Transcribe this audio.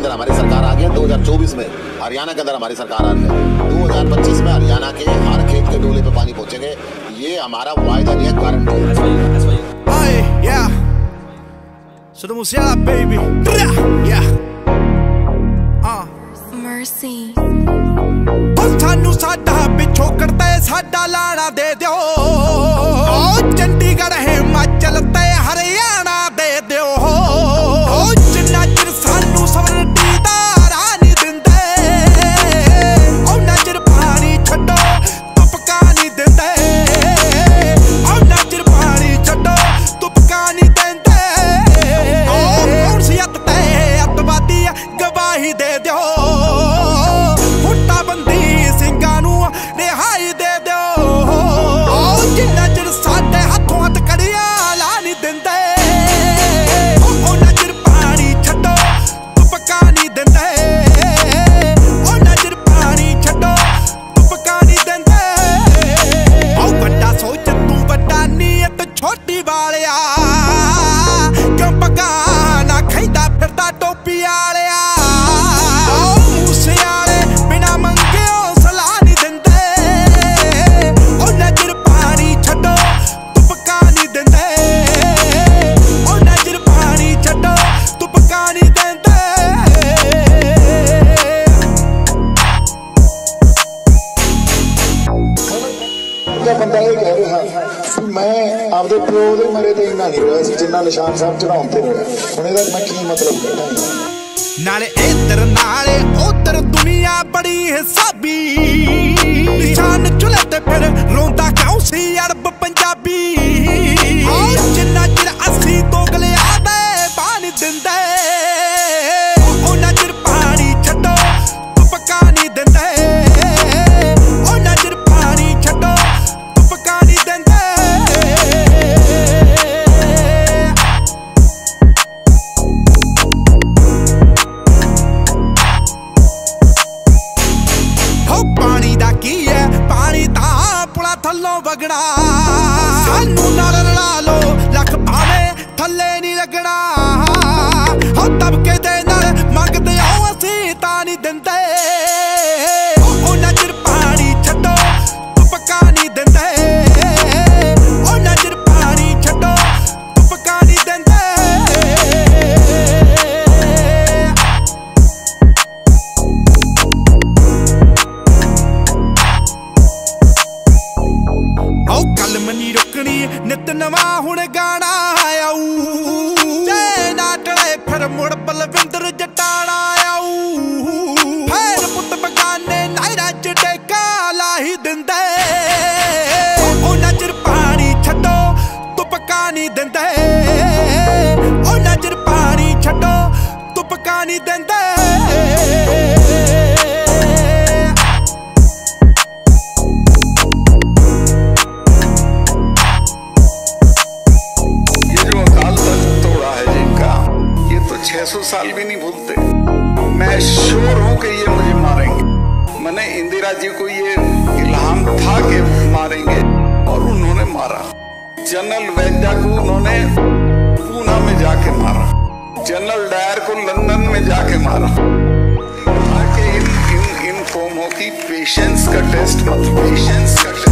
अंदर हमारी सरकार आ गई है 2024 में हरियाणा के अंदर हमारी सरकार आ रही है 2025 में हरियाणा के हर खेत के डोले पे पानी पहुँचेंगे ये हमारा वायदा नहीं है गारंटी है Hey, yeah. Sou do Musiala, baby. Yeah. Uh. Mercy. ਦਿਓ। ਫੁੱਟਾ ਬੰਦੀ ਸਿੰਘਾਂ ਨੂੰ ਰਿਹਾਈ ਦੇ ਦਿਓ। ਓ ਜਿੰਨਾ ਚਿਰ ਸਾਡੇ ਹੱਥੋਂ ਹੱਥ ਕੜੀਆਂ ਲਾ ਨਹੀਂ ਦਿੰਦੇ ਓ ਉਹਨਾਂ ਚਿਰ ਪਾਣੀ ਛੱਡੋ, ਤੁਪਕਾ ਨਹੀਂ ਦਿੰਦੇ। ਉਹਨਾਂ ਚਿਰ ਪਾਣੀ ਛੱਡੋ, ਤੁਪਕਾ ਨਹੀਂ ਦਿੰਦੇ। ਓ ਵੱਡਾ ਸੋਚ, ਤੂੰ ਵੱਡਾ ਨੀਅਤ ਛੋਟੀ ਵਾਲਿਆ। ਦਾ ਬੰਦਾ ਇਹ ਕਹਿ ਰਿਹਾ ਕਿ ਮੈਂ ਆਪਦੇ ਪਿਓ ਦੇ ਮਰੇ ਤੇ ਇੰਨਾ ਨਹੀਂ ਰੋਇਆ ਸੀ, ਜਿੰਨਾ ਨਿਸ਼ਾਨ ਸਾਹਿਬ ਚੜਾਉਣ ਤੇ ਰੋਇਆ ਹੁਣ ਇਹਦਾ ਮੈਂ ਕੀ ਮਤਲਬ ਕੱਢਾਂ ਨਾਲੇ ਇੱਧਰ ਨਾਲੇ ਉਧਰ ਦੁਨੀਆ ਬੜੀ ਹਿਸਾਬੀ। ਨਿਸ਼ਾਨ ਚੁਲੇ ਤੇ ਫਿਰ ਰੋਂਦਾ ਕਿਉਂ ਸੀ ਅਰਬ ਥੱਲੋਂ ਵਗਣਾ। ਸਾਨੂੰ ਨਾਲ ਰੁਕਣੀ ਨਵਾਂ ਹੁਣ ਗਾਣਾ ਆਊ। ਜੇ ਨਾ ਫਿਰ ਮੁੜ ਬਲਵਿੰਦਰ ਜਟਾਣਾ ਆਊ। ਫੇਰ ਪੁੱਤ ਬਗਾਨੇ ਨਾਇਰਾ ਚ ਟੇਕਾ ਲਾਹੀ ਦਿੰਦੇ। ਉਹ ਨਜ਼ਰ ਪਾਣੀ ਛੱਡੋ, ਤੁਪਕਾ ਨਹੀਂ ਦਿੰਦੇ। ਉਹ ਨਜ਼ਰ ਪਾਣੀ ਛੱਡੋ, ਤੁਪਕਾ ਨਹੀਂ ਦਿੰਦੇ। मैं श्योर हूँ कि ये मुझे मारेंगे। मैंने इंदिरा जी को ये इल्हाम था कि मारेंगे, और उन्होंने मारा। जनरल वैद्या को उन्होंने पूना में जाके मारा। जनरल डायर को लंदन में जाके मारा। इन इन इन कौमों की पेशेंस का टेस्ट मत पेशेंस का टेस्ट